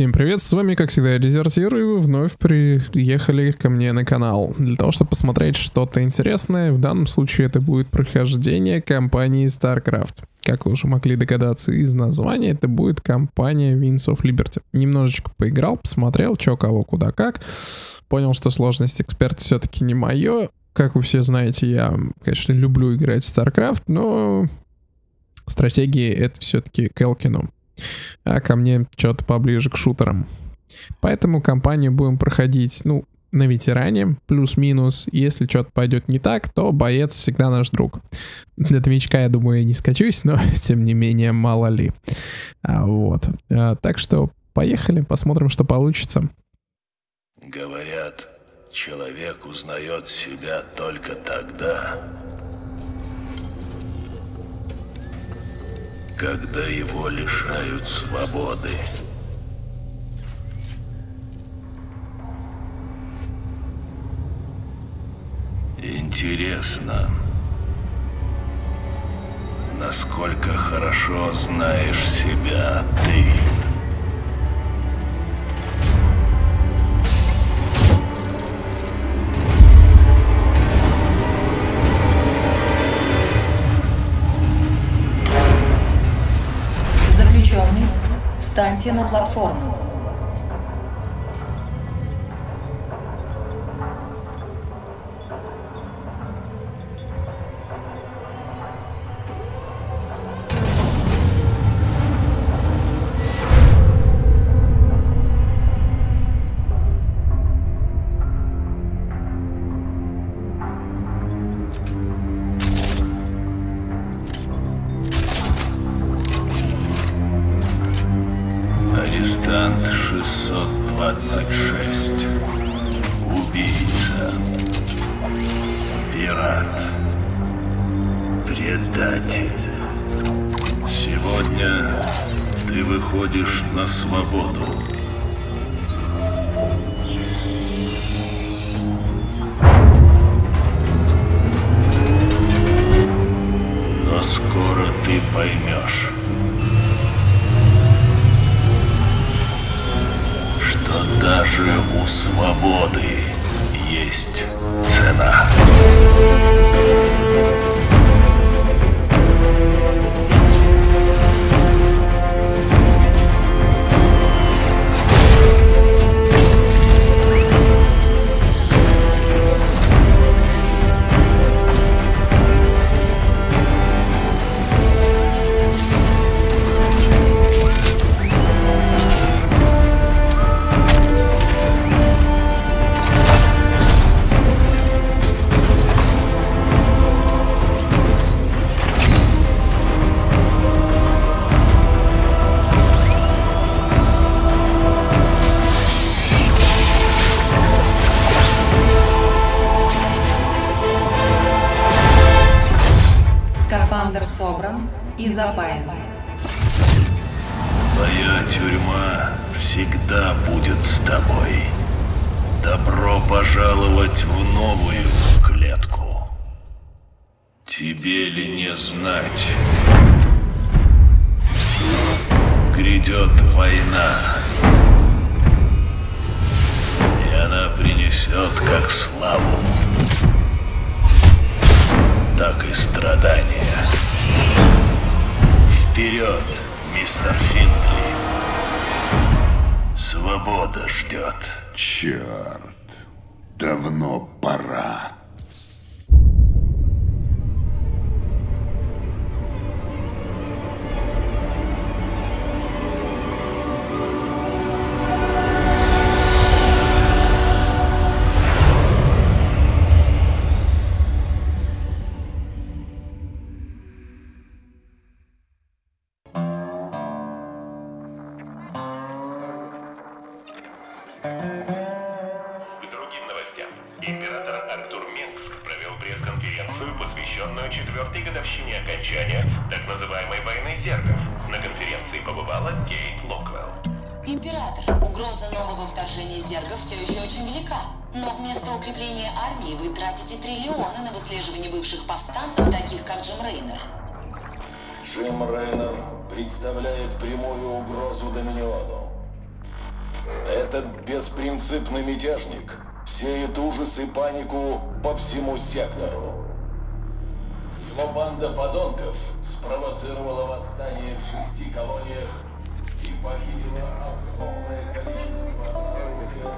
Всем привет, с вами как всегда Дезертир, и вы вновь приехали ко мне на канал для того, чтобы посмотреть что-то интересное. В данном случае это будет прохождение кампании StarCraft. Как вы уже могли догадаться из названия, это будет компания Wings of Liberty. Немножечко поиграл, посмотрел, что кого, куда, как. Понял, что сложность эксперта все-таки не мое. Как вы все знаете, я, конечно, люблю играть в StarCraft, но стратегии это все-таки к Элкину а ко мне что-то поближе к шутерам. Поэтому кампанию будем проходить, ну, на ветеране, плюс-минус. Если что-то пойдет не так, то боец всегда наш друг. Для новичка, я думаю, я не скачусь, но тем не менее, мало ли. А, вот. А, так что поехали, посмотрим, что получится. Говорят, человек узнает себя только тогда, когда его лишают свободы. Интересно, насколько хорошо знаешь себя ты. Встаньте на платформу. Ты выходишь на свободу. Но скоро ты поймешь, что даже у свободы есть цена. Запаян. Твоя тюрьма всегда будет с тобой. Добро пожаловать в новую клетку. Тебе ли не знать? Грядет война. И она принесет как славу, Свобода ждет. Черт, давно пора. Годовщине окончания так называемой войны зергов. На конференции побывала Кейт Локвелл. Император, угроза нового вторжения зергов все еще очень велика. Но вместо укрепления армии вы тратите триллионы на выслеживание бывших повстанцев, таких как Джим Рейнер. Джим Рейнер представляет прямую угрозу Доминиону. Этот беспринципный мятежник сеет ужас и панику по всему сектору. Его банда подонков спровоцировала восстание в шести колониях и похитила огромное количество оружия.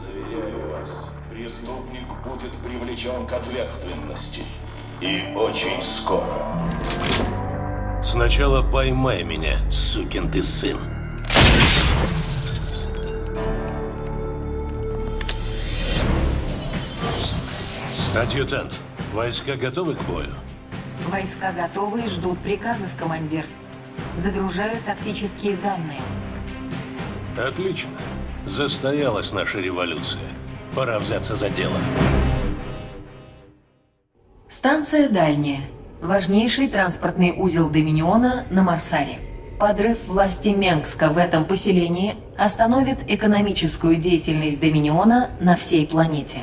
Заверяю вас, преступник будет привлечен к ответственности. И очень скоро. Сначала поймай меня, сукин ты сын. Адъютант, войска готовы к бою? Войска готовы и ждут приказов, командир. Загружаю тактические данные. Отлично. Застоялась наша революция. Пора взяться за дело. Станция дальняя. Важнейший транспортный узел Доминиона на Марсаре. Подрыв власти Менгска в этом поселении остановит экономическую деятельность Доминиона на всей планете.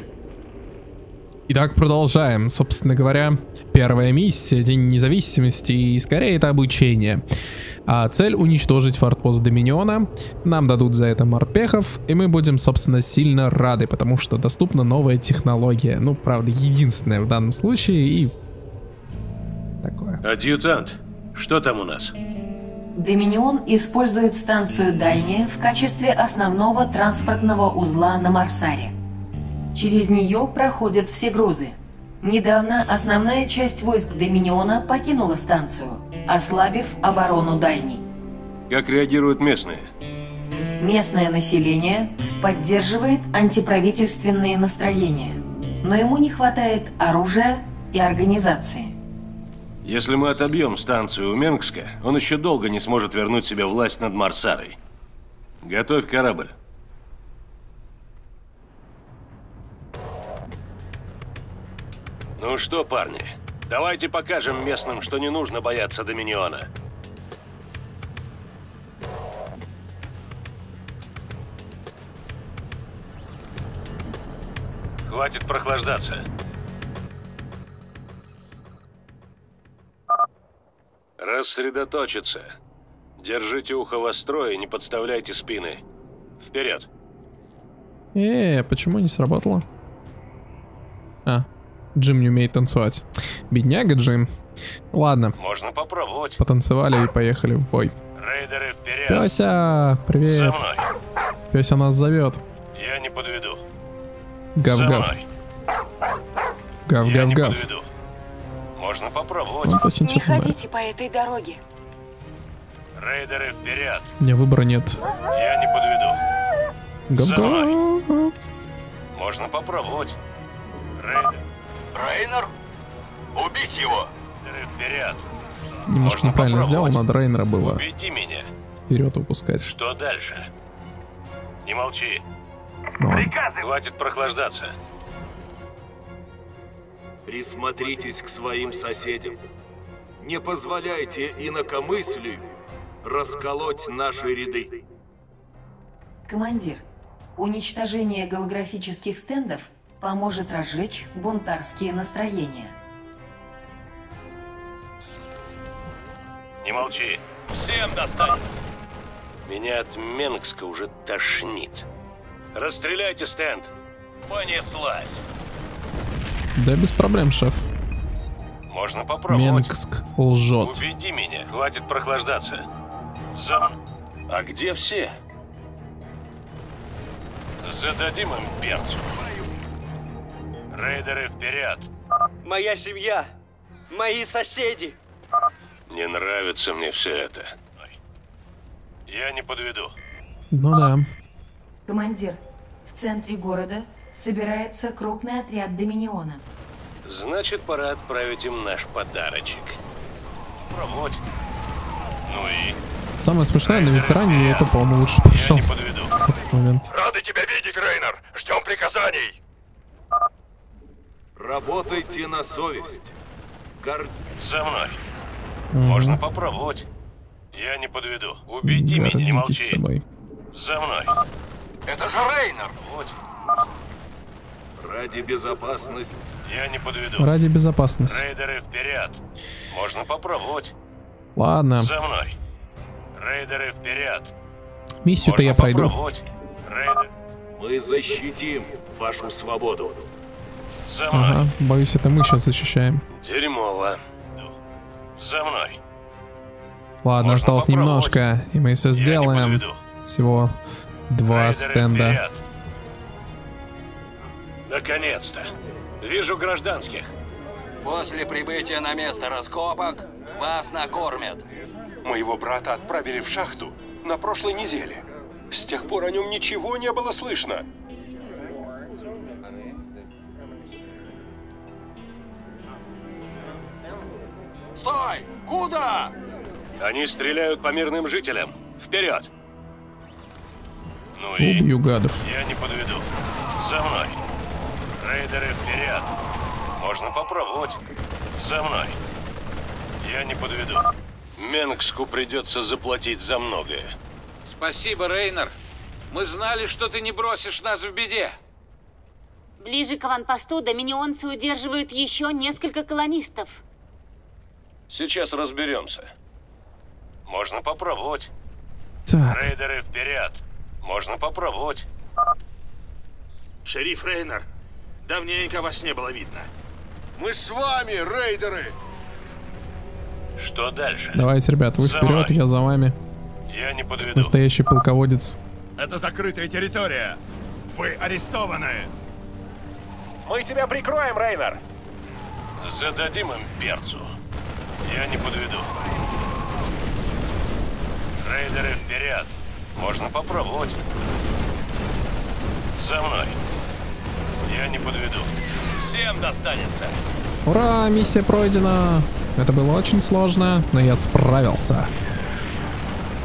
Итак, продолжаем. Собственно говоря, первая миссия, День независимости, и скорее это обучение. А цель уничтожить фортпост Доминиона. Нам дадут за это морпехов, и мы будем, собственно, сильно рады, потому что доступна новая технология. Ну, правда, единственная в данном случае, и... Адъютант, что там у нас? Доминион использует станцию Дальняя в качестве основного транспортного узла на Марсаре. Через нее проходят все грузы. Недавно основная часть войск Доминиона покинула станцию, ослабив оборону Дальней. Как реагируют местные? Местное население поддерживает антиправительственные настроения, но ему не хватает оружия и организации. Если мы отобьем станцию у Менгска, он еще долго не сможет вернуть себе власть над Марсарой. Готовь корабль. Ну что, парни, давайте покажем местным, что не нужно бояться Доминиона. Хватит прохлаждаться. Рассредоточиться. Держите ухо востро и не подставляйте спины. Вперед. Э, почему не сработало? А, Джим не умеет танцевать. Бедняга Джим. Ладно, Можно попробовать. потанцевали и поехали в бой. Рейдеры вперед. Пёся, За привет. мной. Пёся нас зовет. Я не подведу. Гав-гав. За Гав-гав-гав. Попробовать. Он точно Не что-то знает. ходите по этой дороге. Рейдеры вперед. У меня выбора нет. Я не подведу. Гав-гав. Можно попробовать. Рейдеры Рейнер? Убить его! вперед. Немножко Можно неправильно сделал, надо Рейнера было Убеди меня. вперед выпускать. Что дальше? Не молчи. Ну, ладно. Хватит прохлаждаться. Присмотритесь к своим соседям. Не позволяйте инакомыслию расколоть наши ряды. Командир, уничтожение голографических стендов поможет разжечь бунтарские настроения. Не молчи. Всем достань. Меня от Менгска уже тошнит. Расстреляйте стенд. Понеслась. Да без проблем, шеф. Можно попробовать. Менгск лжет. Убеди меня. Хватит прохлаждаться. За... А где все? Зададим им перцу. Рейдеры вперед. Моя семья! Мои соседи! Не нравится мне все это. Я не подведу. Ну да. Командир, в центре города собирается крупный отряд Доминиона. Значит, пора отправить им наш подарочек. Пробовать. Ну и Самое смешное, на ветеране я это, по-моему, лучше прошел не подведу. момент. Рады тебя видеть, Рейнер! Ждем приказаний! Работайте на совесть. Гор... За мной. Мгм. Можно попробовать. Я не подведу. Убеди меня, не Гордитесь молчи. собой. За мной. Это же Рейнор! Вот. Ради безопасности. Я не подведу. Ради безопасности. Рейдеры вперед. Можно попробовать. Ладно. За мной. Рейдеры вперед. Миссию-то я пройду. Рейдер. Мы защитим вашу свободу. За мной. Ага, боюсь, это мы сейчас защищаем. Дерьмово. За мной. Ладно, Можно осталось попробовать. немножко, и мы все сделаем. Всего два Рейдеры стенда. вперед. Наконец-то. Вижу гражданских. После прибытия на место раскопок вас накормят. Моего брата отправили в шахту на прошлой неделе. С тех пор о нем ничего не было слышно. Стой! Куда? Они стреляют по мирным жителям. Вперед. Ну и Убью гадов. я не подведу. За мной. Рейдеры вперед. Можно попробовать. За мной. Я не подведу. Менгску придется заплатить за многое. Спасибо, Рейнер. Мы знали, что ты не бросишь нас в беде. Ближе к аванпосту доминионцы удерживают еще несколько колонистов. Сейчас разберемся. Можно попробовать. Так, Рейдеры вперед. Можно попробовать. Шериф Рейнер, давненько вас не было видно. Мы с вами, рейдеры! Что дальше? давайте, ребят, вы За вперед, мной. я за вами. Я не подведу. Настоящий полководец. Это закрытая территория. Вы арестованы. Мы тебя прикроем, Рейнер! Зададим им перцу. Я не подведу. Рейдеры вперед. Можно попробовать. За мной. Не подведу. Всем достанется. Ура, миссия пройдена. Это было очень сложно, но я справился.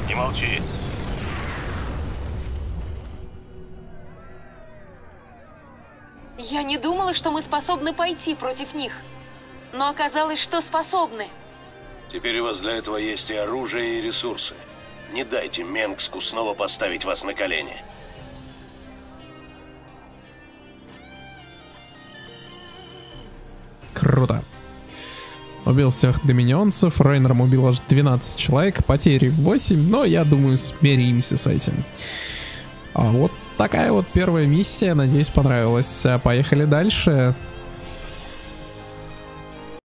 Не молчи. Я не думала, что мы способны пойти против них. Но оказалось, что способны. Теперь у вас для этого есть и оружие, и ресурсы. Не дайте Менгску снова поставить вас на колени. Круто. Убил всех доминионцев, Рейнером убил аж 12 человек, потери 8, но я думаю смиримся с этим. А вот такая вот первая миссия, надеюсь понравилась. Поехали дальше.